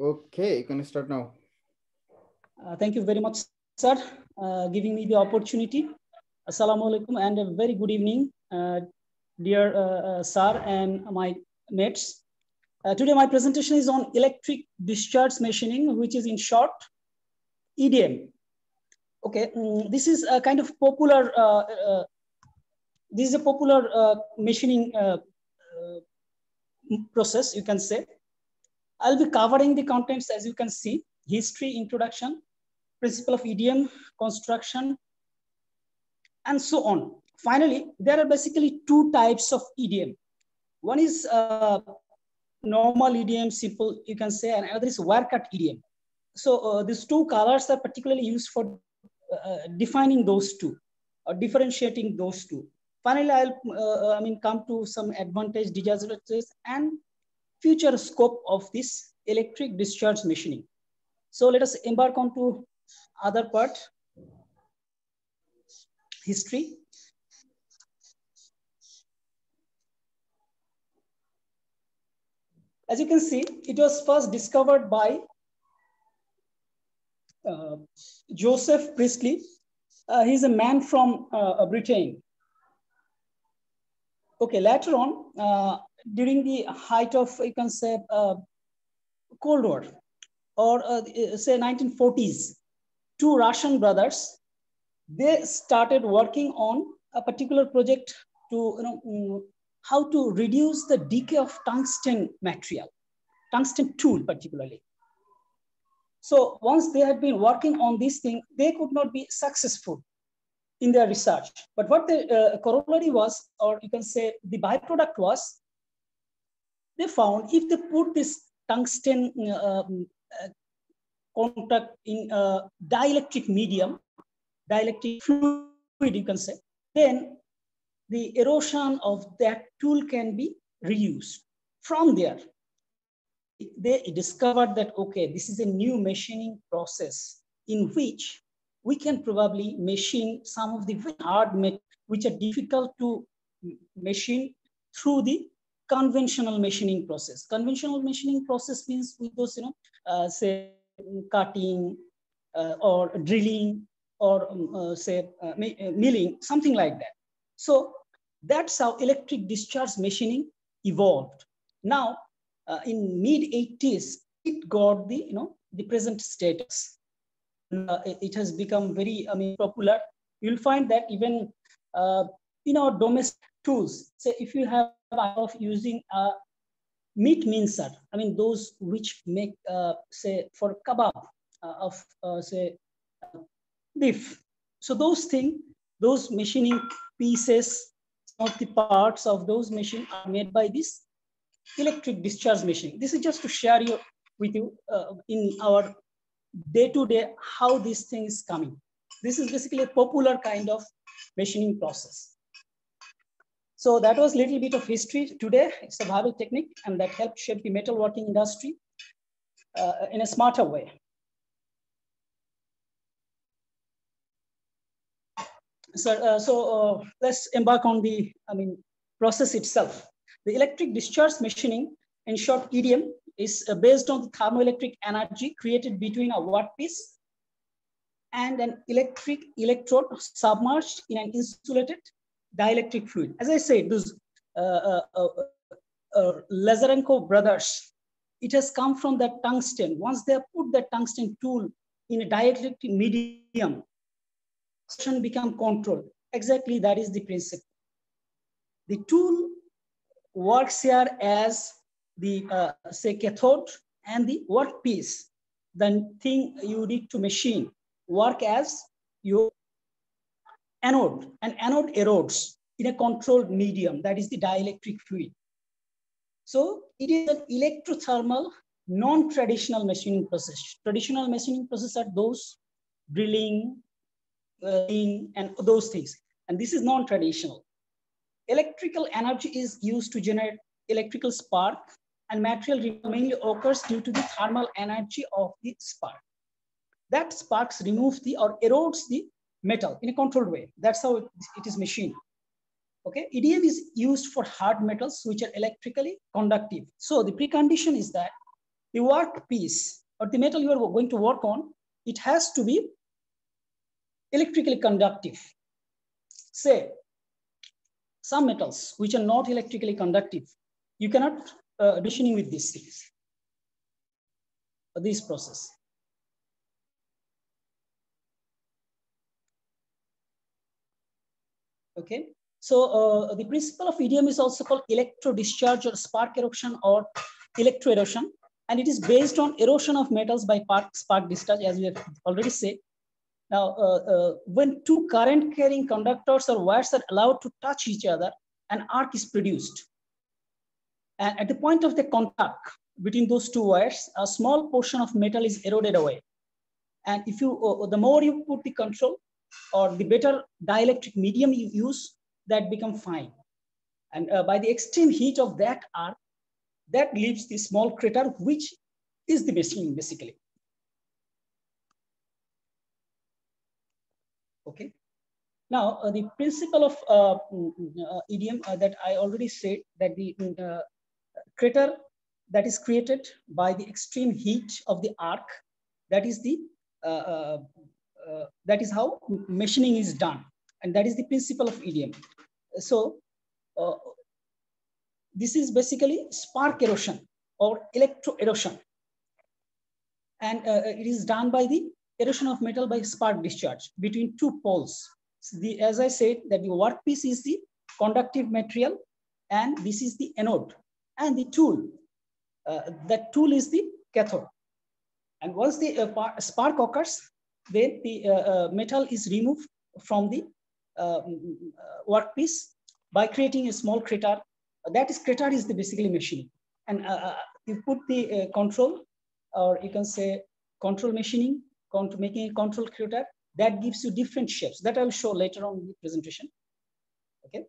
Okay, you can start now. Uh, thank you very much, sir, uh, giving me the opportunity. Assalamu alaikum and a very good evening, uh, dear uh, uh, sir and my mates. Uh, today, my presentation is on electric discharge machining, which is in short, EDM. Okay, mm, this is a kind of popular, this is a popular machining process, you can say. I'll be covering the contents as you can see, history, introduction, principle of EDM, construction, and so on. Finally, there are basically two types of EDM. One is uh, normal EDM, simple, you can say, and another is wire cut EDM. So uh, these two colors are particularly used for uh, defining those two, or differentiating those two. Finally, I'll, uh, I mean, come to some advantage, disadvantages, and future scope of this electric discharge machining. So let us embark on to other part, history. As you can see, it was first discovered by uh, Joseph Priestley. Uh, he's a man from uh, Britain. Okay, later on, uh, during the height of, you can say, uh, Cold War, or uh, say 1940s, two Russian brothers, they started working on a particular project to, you know, mm, how to reduce the decay of tungsten material, tungsten tool particularly. So once they had been working on this thing, they could not be successful in their research. But what the uh, corollary was, or you can say the byproduct was, they found if they put this tungsten uh, um, uh, contact in a dielectric medium, dielectric fluid, you can say, then the erosion of that tool can be reused. From there, they discovered that, okay, this is a new machining process in which we can probably machine some of the hard which are difficult to machine through the conventional machining process. Conventional machining process means those, you know, uh, say cutting uh, or drilling or um, uh, say uh, uh, milling, something like that. So that's how electric discharge machining evolved. Now, uh, in mid 80s, it got the, you know, the present status. it has become very, I mean, popular. You'll find that even in our domestic tools, say if you have of using a meat mincer, I mean, those which make, uh, say, for kebab uh, of, uh, say, beef. So those things, those machining pieces, of the parts of those machines are made by this electric discharge machine. This is just to share you with you uh, in our day-to-day -day how this thing is coming. This is basically a popular kind of machining process. So that was a little bit of history. Today, it's a viable technique and that helped shape the metalworking industry uh, in a smarter way. So, uh, so uh, let's embark on the, I mean, process itself. The electric discharge machining, in short EDM, is uh, based on the thermoelectric energy created between a workpiece and an electric electrode submerged in an insulated dielectric fluid. As I said, those uh, uh, uh, uh, Lazarenko brothers, it has come from that tungsten. Once they have put that tungsten tool in a dielectric medium, become controlled. Exactly that is the principle. The tool works here as the uh, say cathode and the workpiece, the thing you need to machine work as your anode, and anode erodes in a controlled medium, that is the dielectric fluid. So it is an electrothermal, non-traditional machining process. Traditional machining process are those drilling, uh, and those things. And this is non-traditional. Electrical energy is used to generate electrical spark and material mainly occurs due to the thermal energy of the spark. That sparks remove the or erodes the metal in a controlled way. That's how it, is machined. Okay, EDM is used for hard metals which are electrically conductive. So the precondition is that the work piece or the metal you are going to work on, it has to be electrically conductive. Say, some metals which are not electrically conductive, you cannot uh, with these things, this process. Okay, so uh, the principle of EDM is also called electro discharge or spark erosion or electro erosion. And it is based on erosion of metals by spark discharge, as we have already said. Now, uh, uh, when two current carrying conductors or wires are allowed to touch each other, an arc is produced. And at the point of the contact between those two wires, a small portion of metal is eroded away. And if you, uh, the more you put the control or the better dielectric medium you use, that become fine. And uh, by the extreme heat of that arc, that leaves the small crater, which is the machining basically. Okay. Now, uh, the principle of uh, mm, uh, EDM uh, that I already said that the mm, uh, crater that is created by the extreme heat of the arc, that is the uh, that is how machining is done, and that is the principle of EDM. So, this is basically spark erosion or electro erosion, and it is done by the erosion of metal by spark discharge between two poles. So the, as I said, that the workpiece is the conductive material, and this is the anode, and the tool. Uh, that tool is the cathode. And once the uh, spark occurs, then the uh, uh, metal is removed from the uh, workpiece by creating a small crater. That is crater is the basically machining. And you put the control, or you can say control machining making a control crater that gives you different shapes that I'll show later on in the presentation. Okay.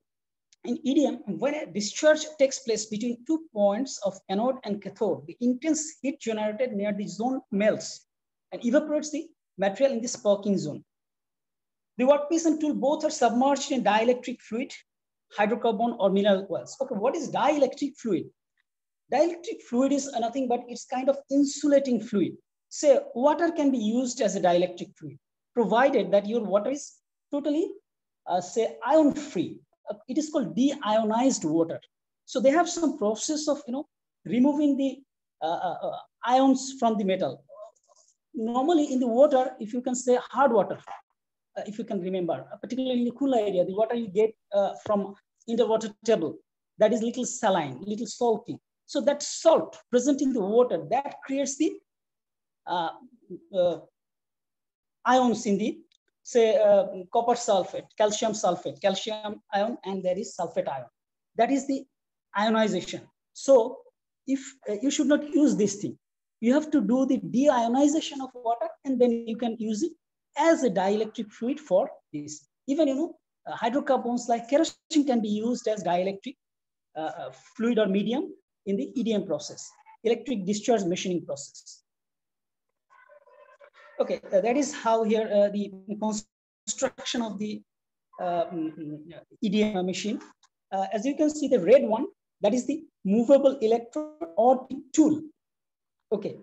In EDM, when a discharge takes place between two points of anode and cathode, the intense heat generated near the zone melts and evaporates the material in the sparking zone. The workpiece and tool both are submerged in dielectric fluid, hydrocarbon or mineral oils. Okay, what is dielectric fluid? Dielectric fluid is nothing but it's kind of insulating fluid. Say water can be used as a dielectric fluid, provided that your water is totally, uh, say, ion free. Uh, it is called deionized water. So they have some process of, you know, removing the uh, uh, uh ions from the metal. Normally in the water, if you can say hard water, uh, if you can remember, particularly in the cool area, the water you get from in the water table, that is little saline, little salty. So that salt present in the water, that creates the uh, uh, ions in the, say, uh, copper sulfate, calcium sulfate, calcium ion, and there is sulfate ion. That is the ionization. So if you should not use this thing, you have to do the deionization of water and then you can use it as a dielectric fluid for this. Even, you know, uh, hydrocarbons like kerosene can be used as dielectric uh, fluid or medium in the EDM process, electric discharge machining process. Okay, uh, that is how here uh, the construction of the uh, EDM machine. Uh, as you can see, the red one, that is the movable electrode or the tool. Okay,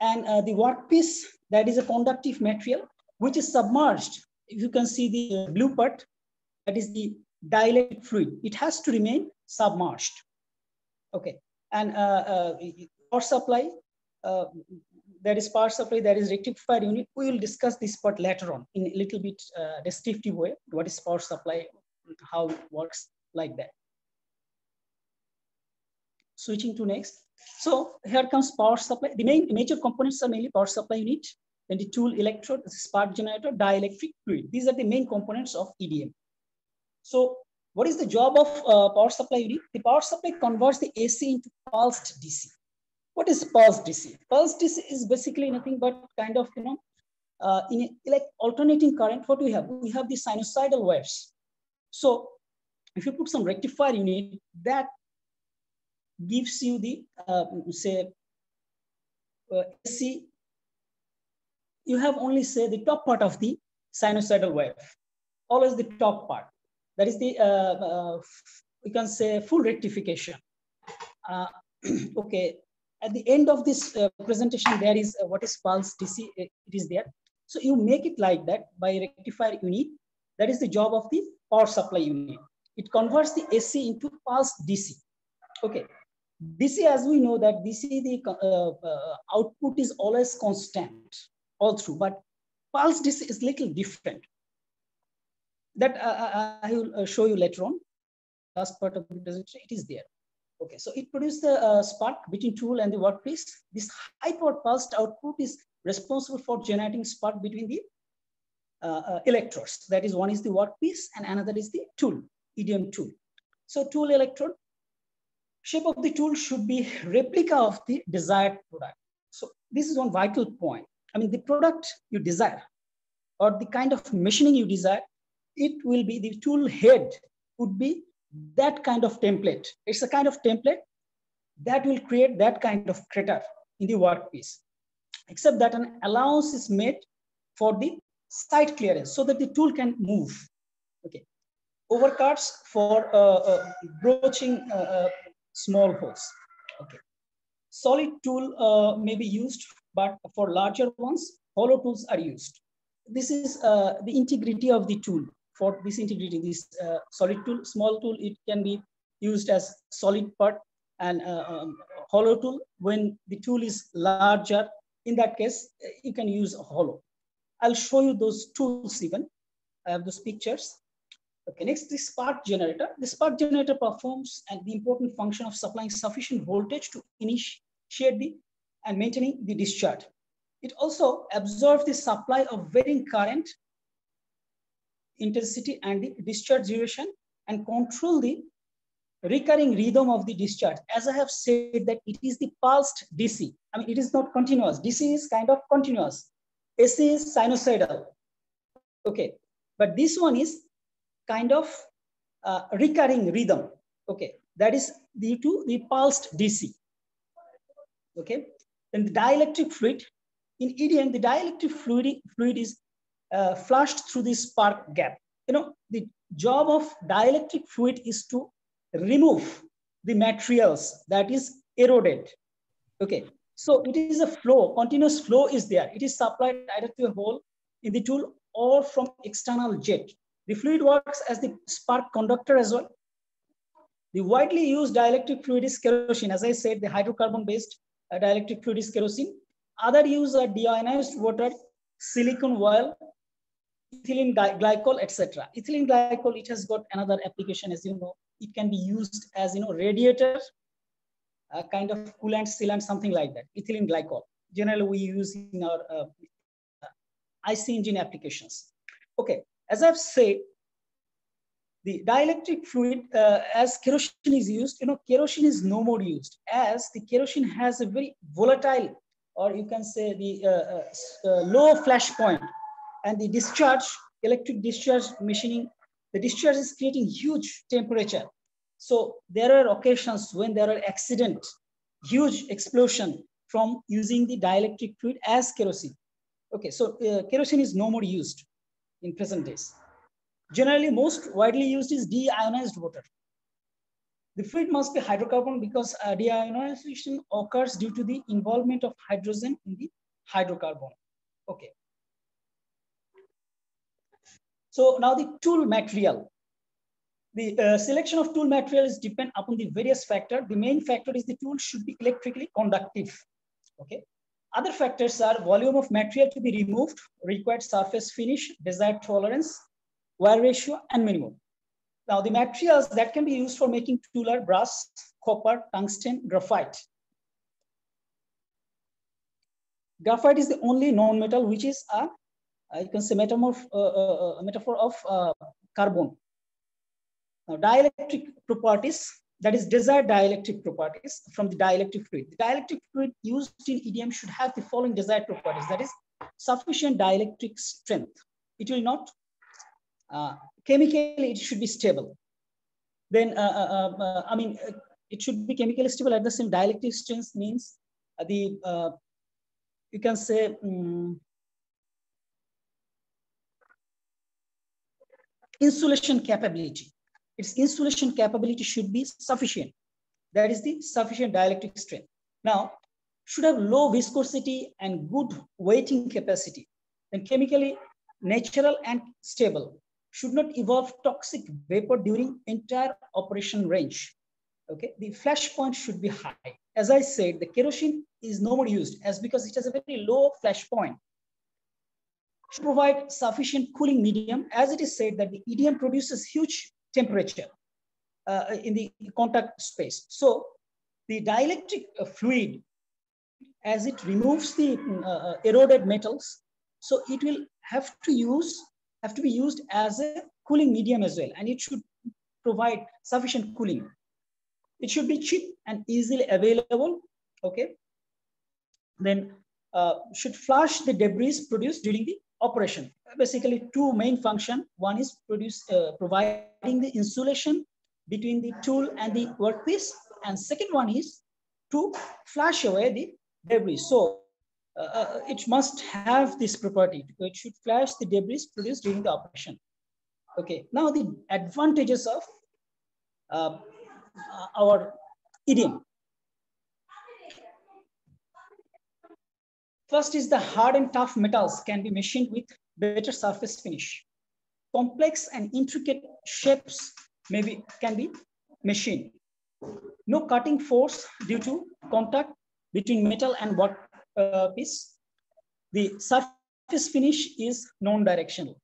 and uh, the workpiece, that is a conductive material, which is submerged. If you can see the blue part, that is the dielectric fluid. It has to remain submerged. Okay, and uh, power supply, there is power supply, there is rectifier unit. We will discuss this part later on in a little bit uh, descriptive way. What is power supply, how it works like that. Switching to next. So here comes power supply. The main major components are mainly power supply unit, then the tool electrode, the spark generator, dielectric fluid. These are the main components of EDM. So what is the job of uh, power supply unit? The power supply converts the AC into pulsed DC. What is pulse DC? Pulse DC is basically nothing but kind of, you know, uh, in a, like alternating current, what do we have? We have the sinusoidal waves. So if you put some rectifier unit, that gives you the, uh, say, uh, AC, you have only say the top part of the sinusoidal wave, always the top part. That is the, uh, uh, we can say full rectification. Uh, okay, at the end of this uh, presentation, there is uh, what is pulse DC, it is there. So you make it like that by rectifier unit. That is the job of the power supply unit. It converts the AC into pulse DC. Okay. DC, as we know that DC, the uh, uh, output is always constant all through, but pulse DC is little different. That uh, I will show you later on. Last part of the presentation, it is there. Okay, so it produces the uh, spark between tool and the workpiece. This high power pulsed output is responsible for generating spark between the uh, uh, electrodes. That is, one is the workpiece and another is the tool, EDM tool. So tool electrode, shape of the tool should be replica of the desired product. So this is one vital point. I mean, the product you desire or the kind of machining you desire, it will be the tool head would be that kind of template. It's a kind of template that will create that kind of crater in the workpiece, except that an allowance is made for the side clearance so that the tool can move. Okay. Overcuts for uh, uh, broaching uh, uh small holes. Okay. Solid tool uh, may be used, but for larger ones, hollow tools are used. This is uh, the integrity of the tool for this integrity, this uh, solid tool, small tool, it can be used as solid part and uh, um, hollow tool. When the tool is larger, in that case, you can use a hollow. I'll show you those tools even. I have those pictures. Okay, next, the spark generator. The spark generator performs the important function of supplying sufficient voltage to initiate the and maintaining the discharge. It also absorbs the supply of varying current intensity and the discharge duration and control the recurring rhythm of the discharge. As I have said that it is the pulsed DC. I mean, it is not continuous. DC is kind of continuous. AC is sinusoidal. Okay, but this one is kind of uh, recurring rhythm. Okay, that is due to the pulsed DC. Okay, then the dielectric fluid, in EDM, the dielectric fluid, fluid is uh, flushed through the spark gap. You know, the job of dielectric fluid is to remove the materials that is eroded. Okay, so it is a flow, continuous flow is there. It is supplied either to a hole in the tool or from external jet. The fluid works as the spark conductor as well. The widely used dielectric fluid is kerosene. As I said, the hydrocarbon-based uh, dielectric fluid is kerosene. Other use are deionized water, silicon oil, ethylene glycol, etc. Ethylene glycol, it has got another application, as you know. It can be used as, you know, radiator, a kind of coolant, sealant, something like that. Ethylene glycol. Generally, we use in our uh, IC engine applications. Okay, as I've said, the dielectric fluid, uh, as kerosene is used, you know, kerosene is no more used as the kerosene has a very volatile, or you can say the uh, uh, uh low flash point and the discharge, electric discharge machining, the discharge is creating huge temperature. So there are occasions when there are accident, huge explosion from using the dielectric fluid as kerosene. Okay, so uh, kerosene is no more used in present days. Generally, most widely used is deionized water. The fluid must be hydrocarbon because uh, deionization occurs due to the involvement of hydrogen in the hydrocarbon. Okay. So now the tool material. The uh, selection of tool material is depend upon the various factors. The main factor is the tool should be electrically conductive. Okay. Other factors are volume of material to be removed, required surface finish, desired tolerance, wear ratio, and minimum. Now the materials that can be used for making tool are brass, copper, tungsten, graphite. Graphite is the only non-metal which is a uh, you can say metamorph, uh, uh, metaphor of carbon. Now, dielectric properties, that is desired dielectric properties from the dielectric fluid. The dielectric fluid used in EDM should have the following desired properties, that is sufficient dielectric strength. It will not, uh, chemically it should be stable. Then, uh, uh, I mean, it should be chemically stable at the same dielectric strength means the, you can say, um, insulation capability. Its insulation capability should be sufficient. That is the sufficient dielectric strength. Now, should have low viscosity and good weighting capacity, and chemically natural and stable, should not evolve toxic vapor during entire operation range. Okay, the flash point should be high. As I said, the kerosene is no more used as because it has a very low flash point. Should provide sufficient cooling medium, as it is said that the EDM produces huge temperature uh, in the contact space. So the dielectric fluid, as it removes the uh, eroded metals, so it will have to use have to be used as a cooling medium as well, and it should provide sufficient cooling. It should be cheap and easily available. Okay. Then uh, should flush the debris produced during the operation. Basically, two main function. One is produce uh, providing the insulation between the tool and the workpiece, and second one is to flush away the debris. So uh, uh, it must have this property. It should flush the debris produced during the operation. Okay, now the advantages of uh, our EDM. First is the hard and tough metals can be machined with better surface finish. Complex and intricate shapes maybe can be machined. No cutting force due to contact between metal and work uh, piece. The surface finish is non-directional.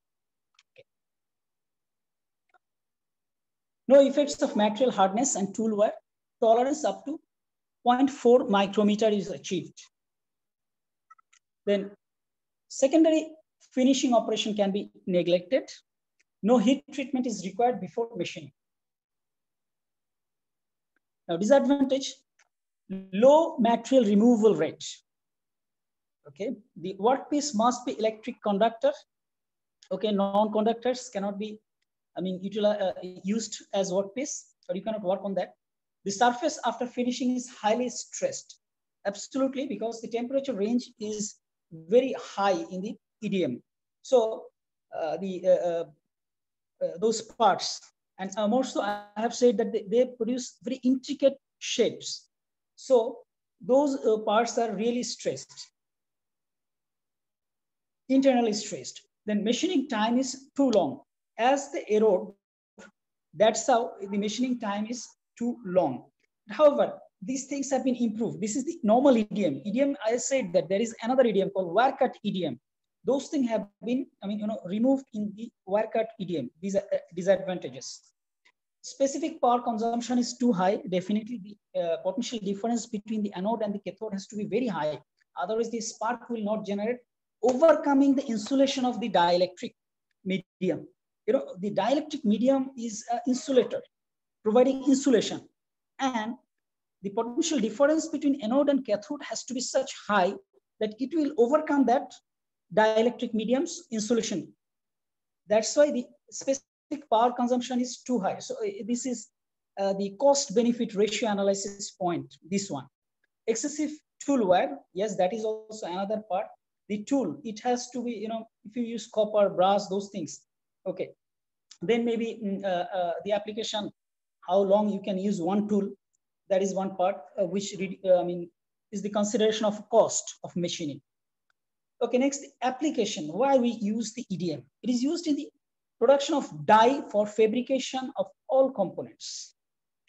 No effects of material hardness and tool wear. Tolerance up to 0.4 micrometer is achieved. Then secondary finishing operation can be neglected. No heat treatment is required before machining. Now disadvantage, low material removal rate. Okay, the workpiece must be electric conductor. Okay, non-conductors cannot be, I mean, uh, used as workpiece, or you cannot work on that. The surface after finishing is highly stressed. Absolutely, because the temperature range is very high in the EDM. So uh, the uh, uh, uh those parts, and more so, I have said that they, they produce very intricate shapes. So those parts are really stressed, internally stressed. Then machining time is too long. As they erode, that's how the machining time is too long. However, these things have been improved. This is the normal EDM. EDM, I said that there is another EDM called cut EDM. Those things have been, I mean, you know, removed in the wire cut EDM. These are uh, disadvantages. Specific power consumption is too high. Definitely the uh, potential difference between the anode and the cathode has to be very high. Otherwise the spark will not generate, overcoming the insulation of the dielectric medium. You know, the dielectric medium is an insulator, providing insulation. And the potential difference between anode and cathode has to be such high that it will overcome that dielectric medium's insulation. That's why the specific power consumption is too high. So uh, this is uh, the cost benefit ratio analysis point, this one. Excessive tool wear, yes, that is also another part. The tool, it has to be, you know, if you use copper, brass, those things, okay. Then maybe mm, uh, uh, the application, how long you can use one tool, that is one part uh, which uh, I mean is the consideration of cost of machining. Okay, next application. Why we use the EDM? It is used in the production of die for fabrication of all components.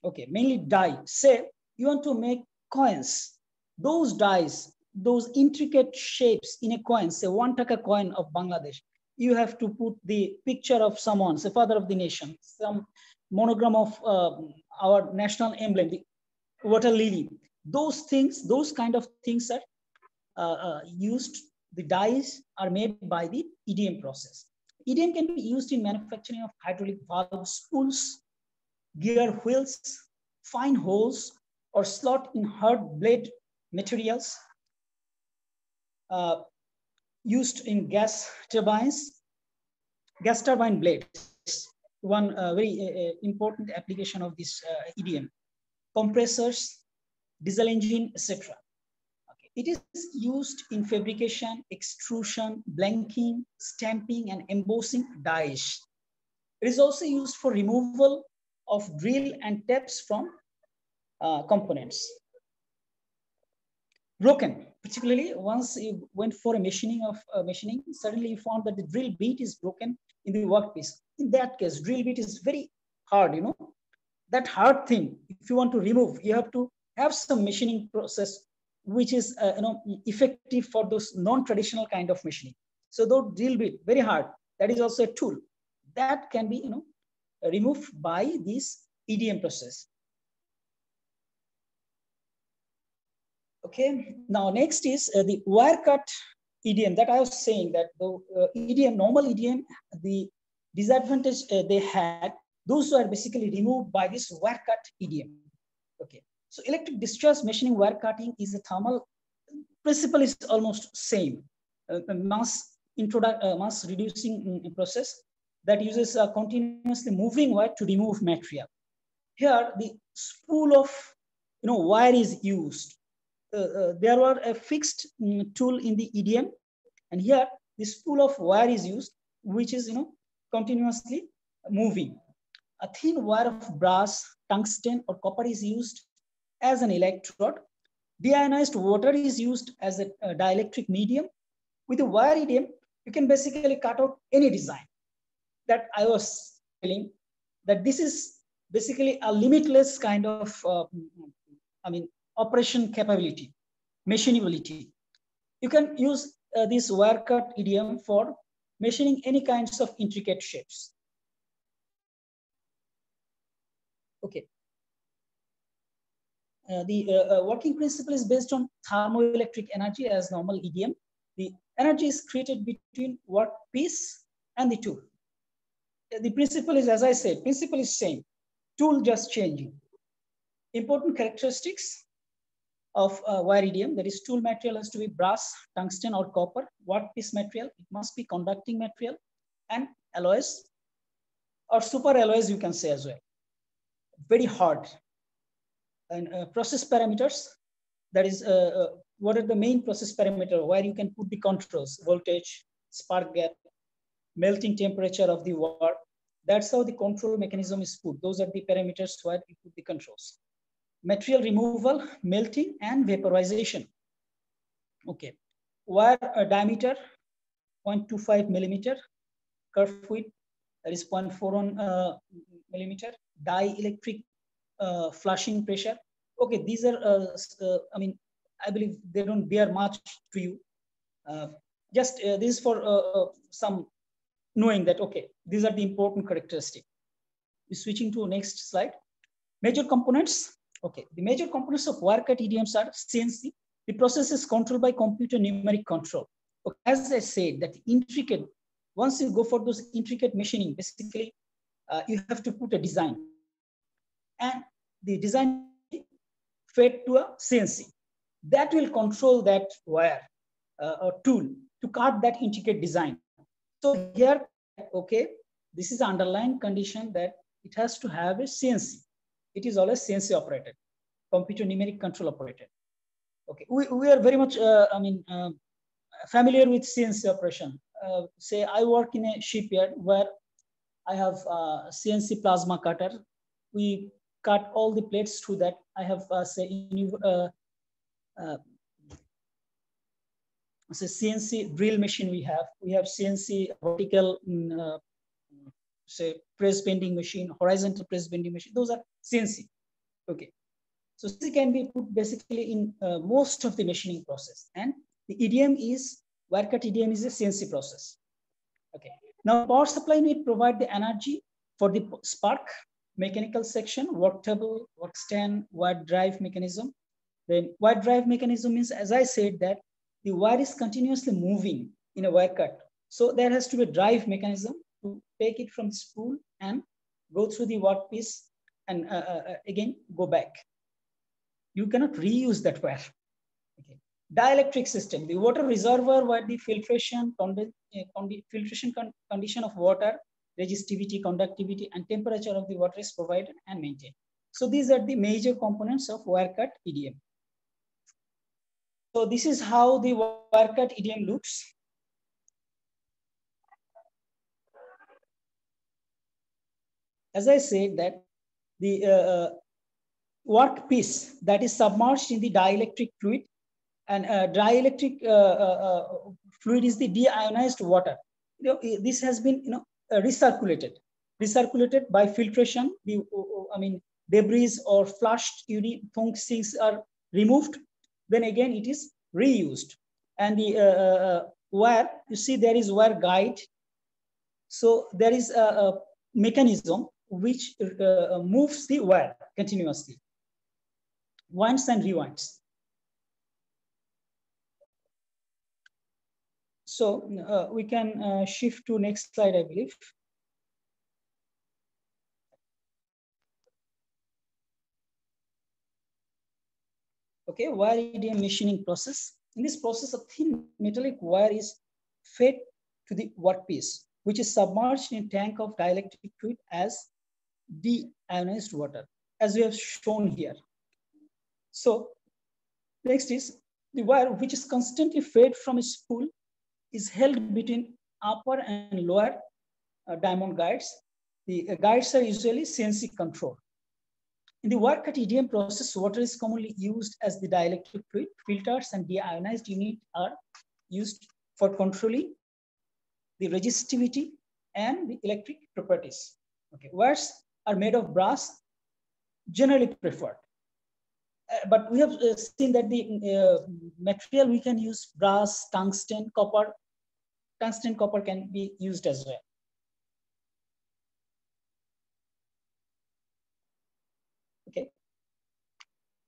Okay, mainly die. Say you want to make coins. Those dies, those intricate shapes in a coin, say one taka coin of Bangladesh, you have to put the picture of someone, say father of the nation, some monogram of uh, our national emblem, the water lily. Those things, those kind of things are uh, uh, used, the dies are made by the EDM process. EDM can be used in manufacturing of hydraulic valve spools, gear wheels, fine holes, or slot in hard blade materials uh, used in gas turbines, gas turbine blades. One uh, very uh, important application of this uh, EDM compressors, diesel engine, etc. Okay. It is used in fabrication, extrusion, blanking, stamping, and embossing dies. It is also used for removal of drill and taps from uh, components. broken. Particularly once you went for a machining of uh, machining, suddenly you found that the drill bit is broken in the workpiece. In that case, drill bit is very hard, you know. That hard thing, if you want to remove, you have to have some machining process which is uh, you know effective for those non-traditional kind of machining. So though drill bit very hard, that is also a tool that can be you know removed by this EDM process. Okay, now next is uh, the wire cut EDM that I was saying that the uh, EDM, normal EDM, the disadvantage uh, they had, those were basically removed by this wire cut EDM. Okay, so electric discharge machining wire cutting is a thermal principle is almost same. Uh, mass introduct uh, mass reducing mm, process that uses a continuously moving wire to remove material. Here, the spool of you know wire is used. Uh, uh, there were a fixed um, tool in the EDM, and here the spool of wire is used, which is you know continuously moving. A thin wire of brass, tungsten, or copper is used as an electrode. Deionized water is used as a, a dielectric medium. With a wire EDM, you can basically cut out any design that I was telling that this is basically a limitless kind of, uh, I mean, operation capability, machinability. You can use uh, this wire cut EDM for machining any kinds of intricate shapes. Okay. Uh, the uh, uh, working principle is based on thermoelectric energy as normal EDM. The energy is created between workpiece and the tool the principle is, as I said, principle is same, tool just changing. Important characteristics of uh, wire EDM, that is tool material has to be brass, tungsten or copper, workpiece material, it must be conducting material and alloys or super alloys you can say as well. Very hard. And uh, process parameters, that is uh, uh what are the main process parameter where you can put the controls, voltage, spark gap, melting temperature of the wire. That's how the control mechanism is put. Those are the parameters where you put the controls. Material removal, melting, and vaporization. Okay. Wire uh, diameter, 0.25 millimeter. Kerf width, that is 0.41 uh, millimeter. Dielectric uh, flushing pressure. Okay, these are, uh, uh, I mean, I believe they don't bear much to you. Uh, just this is for some knowing that, okay, these are the important characteristics. Switching to next slide. Major components. Okay, the major components of wire-cut EDMs are CNC. The process is controlled by computer numeric control. Okay, as I said, that intricate, once you go for those intricate machining, basically, uh, you have to put a design. And the design fed to a CNC. That will control that wire uh, or tool to cut that intricate design. So here, okay, this is underlying condition that it has to have a CNC. It is always CNC operated, computer numeric control operated. Okay, we, we are very much, uh, I mean, uh, familiar with CNC operation. Uh, say I work in a shipyard where I have a CNC plasma cutter. We cut all the plates through that. I have, uh, say, uh, uh, CNC drill machine we have. We have CNC vertical, mm, uh, say press bending machine, horizontal press bending machine. Those are CNC. Okay. So this can be put basically in uh, most of the machining process. And the EDM is, wire cut EDM is a CNC process. Okay. Now power supply need provide the energy for the spark, mechanical section, work table, work stand, wire drive mechanism. Then wire drive mechanism means, as I said, that the wire is continuously moving in a wire cut. So there has to be a drive mechanism to take it from the spool and go through the workpiece and uh, uh, uh, again go back. You cannot reuse that wire. Dielectric system, the water reservoir where the filtration, condi uh, filtration con condition of water, resistivity, conductivity, and temperature of the water is provided and maintained. So these are the major components of wire cut EDM. So this is how the wire cut EDM looks. As I said that the uh, uh, work piece that is submerged in the dielectric fluid And uh, dielectric uh, uh, fluid is the deionized water. You know, this has been you know recirculated, recirculated by filtration. The I mean debris or flushed UV are removed. Then again it is reused. And the wire you see there is wire guide. So there is a, a mechanism which uh, moves the wire continuously, winds and rewinds. So uh, we can uh, shift to next slide, I believe. Okay, wire EDM machining process. In this process, a thin metallic wire is fed to the workpiece, which is submerged in a tank of dielectric fluid as deionized water, as we have shown here. So next is the wire, which is constantly fed from a spool, is held between upper and lower uh, diamond guides. The uh, guides are usually CNC controlled. In the wire cut EDM process, water is commonly used as the dielectric fluid. Filters and deionized unit are used for controlling the resistivity and the electric properties. Okay, wires are made of brass, generally preferred. Uh, but we have uh, seen that the uh, material we can use brass, tungsten, copper. Tungsten, copper can be used as well. Okay.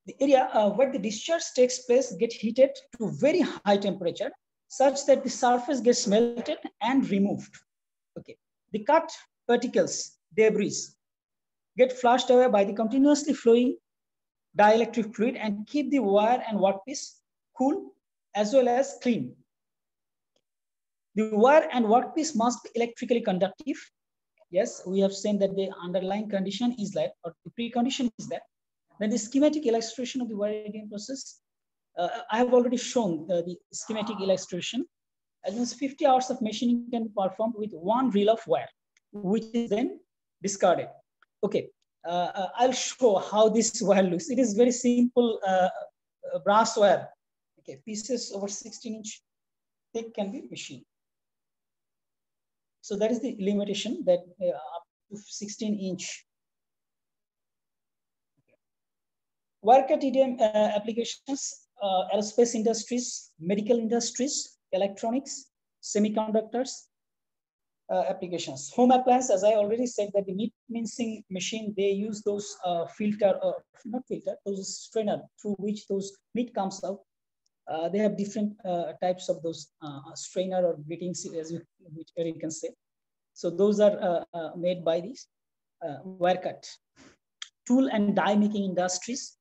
The area uh, where the discharge takes place get heated to very high temperature such that the surface gets melted and removed. Okay. The cut particles, debris, get flushed away by the continuously flowing dielectric fluid and keep the wire and workpiece cool as well as clean. The wire and workpiece must be electrically conductive. Yes, we have seen that the underlying condition is that, or the precondition is that. Then the schematic illustration of the wiring process, uh, I have already shown the, the schematic illustration. As means 50 hours of machining can be performed with one reel of wire, which is then discarded. Okay, uh, uh, I'll show how this wire looks. It is very simple uh, uh, brass wire. Okay, pieces over 16 inch thick can be machined. So that is the limitation that uh, up to 16 inch. Wire cut EDM uh, applications, aerospace industries, medical industries, electronics, semiconductors, uh, applications. Home appliance, as I already said, that the meat mincing machine, they use those uh, filter, uh, not filter, those strainer through which those meat comes out. Uh, they have different uh, types of those uh, strainer or grating, as you, which you can say. So those are made by these wire cut. Tool and die making industries.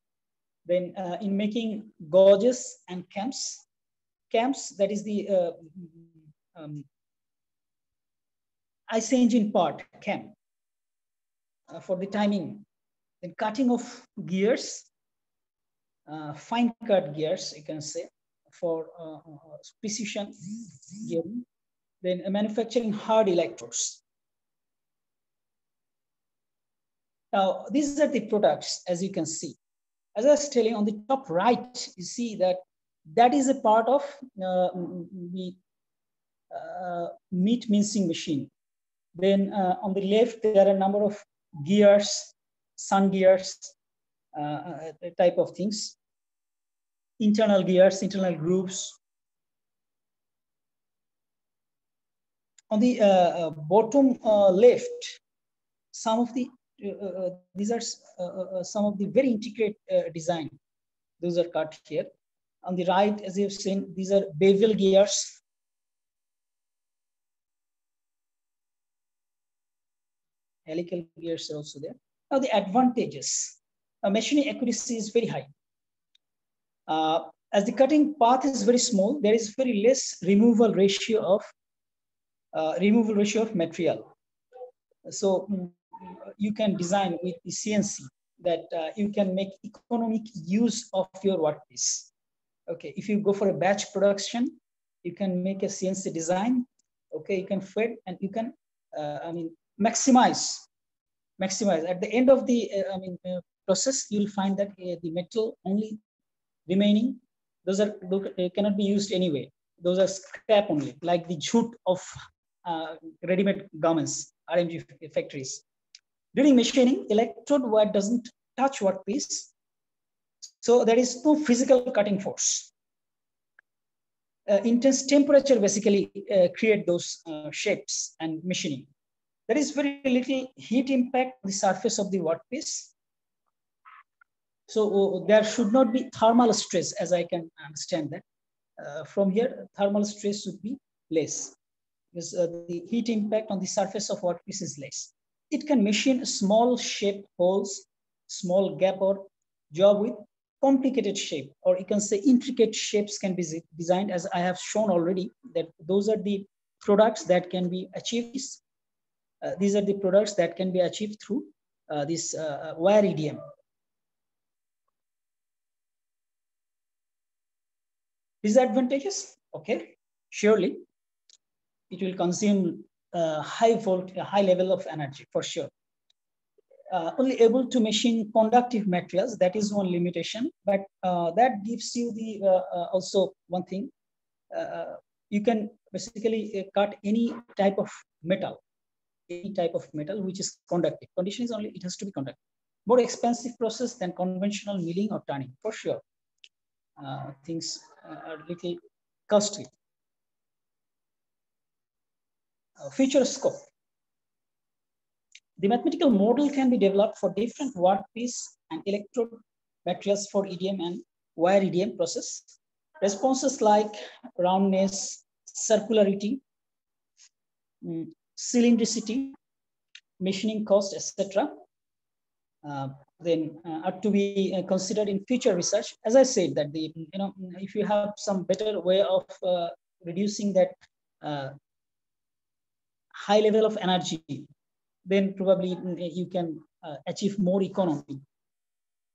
Then in making gauges and cams, cams, that is the um, IC engine part cam uh, for the timing. Then cutting of gears, uh, fine cut gears, you can say, for uh, uh precision gearing. Then manufacturing hard electrodes. Now, these are the products, as you can see. As I was telling on the top right, you see that that is a part of uh, the uh, meat mincing machine. Then uh, on the left, there are a number of gears, sun gears, type of things. Internal gears, internal grooves. On the uh, uh, bottom uh, left, some of the, these are some of the very intricate design. Those are cut here. On the right, as you've seen, these are bevel gears helical gears are also there. Now the advantages, uh, machining accuracy is very high. Uh, as the cutting path is very small, there is very less removal ratio of uh, removal ratio of material. So mm, you can design with the CNC that uh, you can make economic use of your workpiece. Okay, if you go for a batch production, you can make a CNC design. Okay, you can fit and you can, uh, I mean, maximize maximize at the end of the uh, i mean uh, process you'll find that uh, the metal only remaining those are cannot be used anyway. Those are scrap only, like the jute of uh, ready-made garments, RMG factories. During machining, electrode wire doesn't touch workpiece, so there is no physical cutting force. Uh, intense temperature basically uh, create those uh, shapes and machining. There is very little heat impact on the surface of the workpiece. So uh, there should not be thermal stress as I can understand that. Uh, from here, thermal stress should be less because uh, the heat impact on the surface of workpiece is less. It can machine small shape holes, small gap or job with complicated shape, or you can say intricate shapes can be designed as I have shown already that those are the products that can be achieved. Uh, these are the products that can be achieved through uh, this uh, wire EDM. Disadvantages, okay, surely it will consume uh, high volt, a high level of energy for sure. Uh, only able to machine conductive materials, that is one limitation, but uh, that gives you the uh, uh, also one thing. Uh, you can basically cut any type of metal, any type of metal which is conductive. Condition is only it has to be conductive. More expensive process than conventional milling or turning, for sure. Things are little costly. Uh, feature scope. The mathematical model can be developed for different workpiece and electrode materials for EDM and wire EDM process. Responses like roundness, circularity, um, cylindricity, machining cost, etc. Uh, then uh, are to be uh, considered in future research. As I said, that the you know if you have some better way of uh, reducing that uh, high level of energy, then probably you can uh, achieve more economy.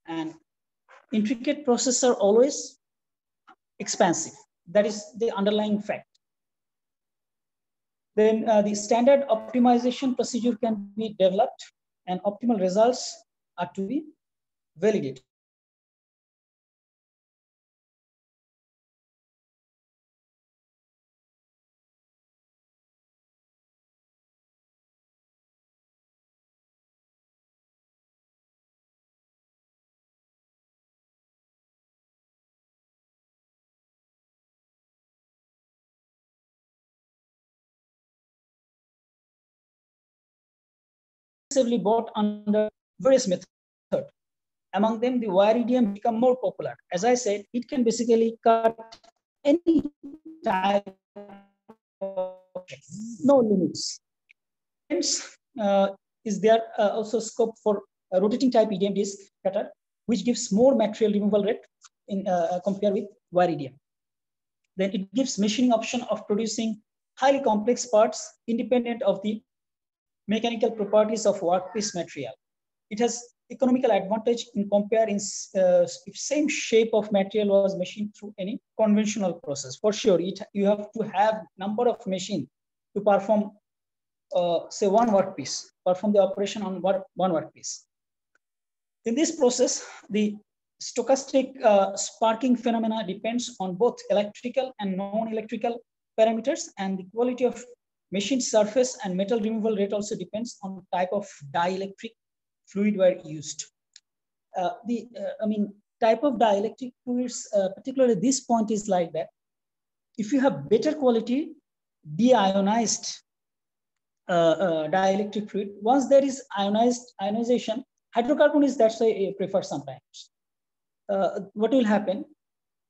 And intricate processes are always expensive. That is the underlying fact. Then uh, the standard optimization procedure can be developed and optimal results are to be validated. bought under various methods. Among them, the wire EDM become more popular. As I said, it can basically cut any type no limits. Hence, uh, is there uh, also scope for rotating type EDM disc cutter, which gives more material removal rate in uh, compared with wire EDM. Then it gives machining option of producing highly complex parts independent of the mechanical properties of workpiece material. It has economical advantage in comparing uh, if same shape of material was machined through any conventional process. For sure, it, you have to have number of machine to perform, uh, say one workpiece, perform the operation on one, one workpiece. In this process, the stochastic uh, sparking phenomena depends on both electrical and non-electrical parameters and the quality of machine surface and metal removal rate also depends on type of dielectric fluid were used. Uh, the, uh, I mean, type of dielectric fluids, uh, particularly this point is like that. If you have better quality deionized uh, uh, dielectric fluid, once there is ionized ionization, hydrocarbon is that's why I prefer sometimes. Uh, what will happen?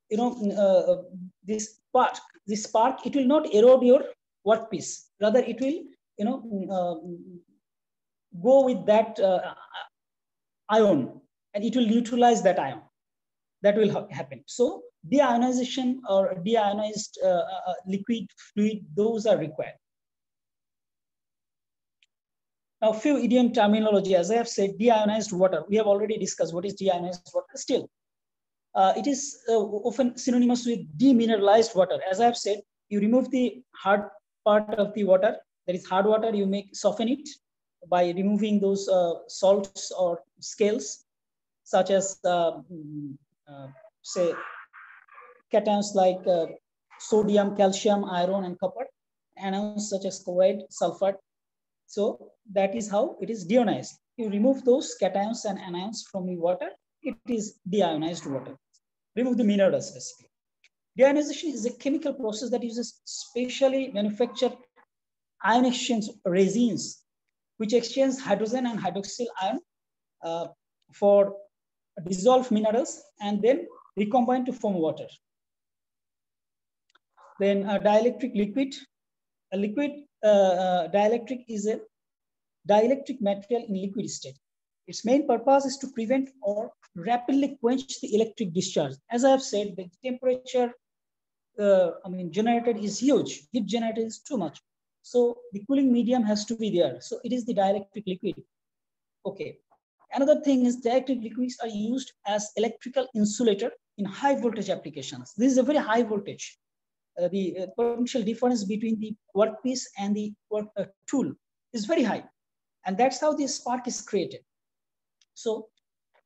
You know, this spark, this spark, it will not erode your workpiece. Rather, it will, you know, go with that uh, ion and it will neutralize that ion. That will ha happen. So deionization or deionized uh, uh, uh, liquid fluid, those are required. Now, few idiom terminology, as I have said, deionized water. We have already discussed what is deionized water. Still, uh, it is uh, often synonymous with demineralized water. As I have said, you remove the hard part of the water, there is hard water, you make soften it, by removing those uh, salts or scales, such as, uh, mm, uh, say, cations like uh, sodium, calcium, iron, and copper, anions such as chloride, sulfur. So that is how it is deionized. You remove those cations and anions from the water, it is deionized water. Remove the minerals basically. Deionization is a chemical process that uses specially manufactured ion exchange resins, which exchange hydrogen and hydroxyl ion uh, for dissolved minerals and then recombine to form water. Then a dielectric liquid. A liquid uh, uh, dielectric is a dielectric material in liquid state. Its main purpose is to prevent or rapidly quench the electric discharge. As I have said, the temperature uh, I mean, generated is huge. Heat generated is too much. So the cooling medium has to be there. So it is the dielectric liquid. Okay. Another thing is dielectric liquids are used as electrical insulator in high voltage applications. This is a very high voltage. Uh, the uh, potential difference between the workpiece and the work uh, tool is very high. And that's how the spark is created. So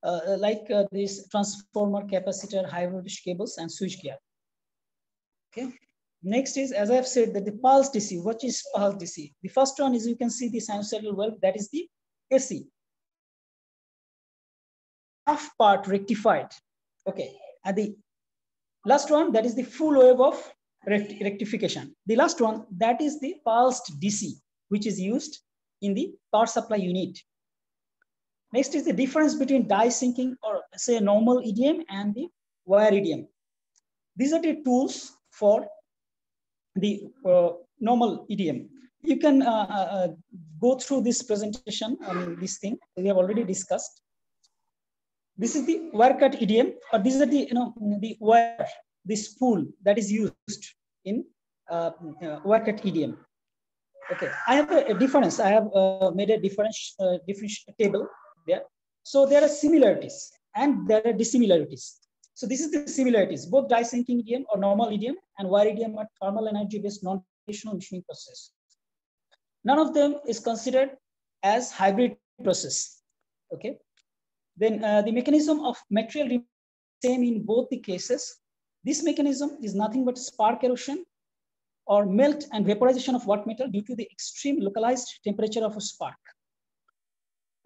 uh, uh, like uh, this transformer, capacitor, high voltage cables, and switch gear. Okay. Next is, as I've said, that the pulse DC. What is pulse DC? The first one is you can see the sinusoidal wave. That is the AC. Half part rectified. Okay. And the last one, that is the full wave of rectification. The last one, that is the pulsed DC, which is used in the power supply unit. Next is the difference between die sinking or say normal EDM and the wire EDM. These are the tools for the uh, normal EDM. You can uh, uh, uh, go through this presentation, I mean, this thing we have already discussed. This is the wire cut EDM, or these are the, you know, the wire, the spool that is used in uh, uh, wire cut EDM. Okay, I have a, a difference. I have made a difference, difference table there. So there are similarities and there are dissimilarities. So this is the similarities. Both die sinking EDM or normal EDM and wire EDM are thermal energy based non-traditional machining process. None of them is considered as hybrid process. Okay. Then uh, the mechanism of material same in both the cases. This mechanism is nothing but spark erosion or melt and vaporization of what metal due to the extreme localized temperature of a spark.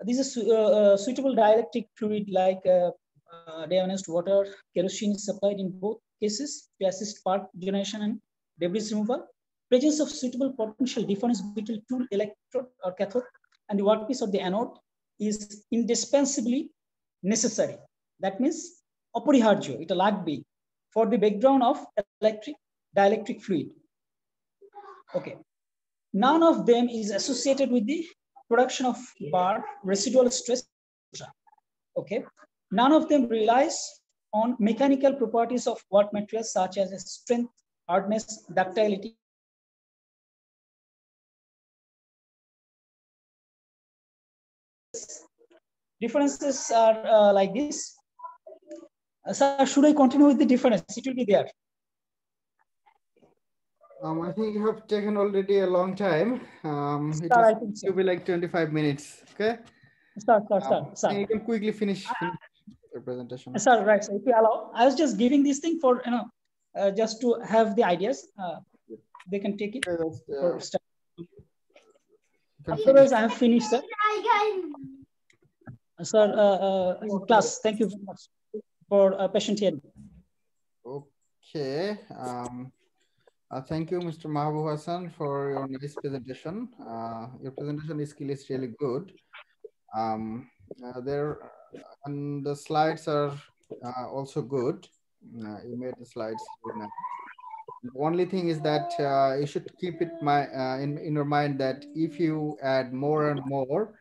This is uh, uh, suitable dielectric fluid like uh, uh, deionized water, kerosene is supplied in both cases to assist part generation and debris removal. Presence of suitable potential difference between tool electrode or cathode and the workpiece of the anode is indispensably necessary. That means oporiharjo, it a be for the background of electric dielectric fluid. Okay. None of them is associated with the production of bar, residual stress. Okay. None of them relies on mechanical properties of what materials such as strength, hardness, ductility. Differences are uh, like this. Uh, sir, should I continue with the difference? It will be there. Um, I think you have taken already a long time. Um, it will so. be like 25 minutes. Okay. Start, start, start. Um, start. You can quickly finish, finish your presentation. Sir, right. So if you allow, I was just giving this thing for you know, uh, just to have the ideas. Uh, they can take it. Yeah, Otherwise, I have finished, sir. Sir, uh, uh class, thank you very much for uh, patient hearing. Okay. Um, uh, thank you, Mr. Mahabu Hassan, for your nice presentation. Uh, your presentation skill is really good. Um, uh, there, and the slides are uh, also good. Uh, you made the slides good now. The only thing is that uh, you should keep it my in in your mind that if you add more and more,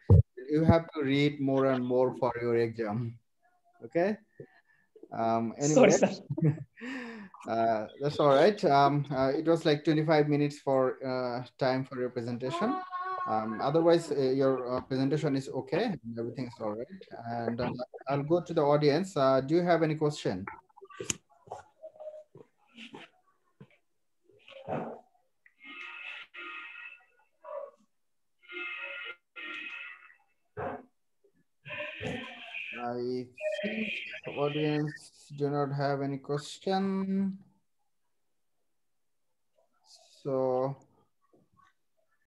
you have to read more and more for your exam. Okay. Um, anyway. Sorry, Uh, that's all right. Um, uh, it was like 25 minutes for uh, time for your presentation. Um, otherwise, uh, your uh, presentation is okay. Everything's all right. And uh, I'll go to the audience. do you have any question? I think audience do not have any question. So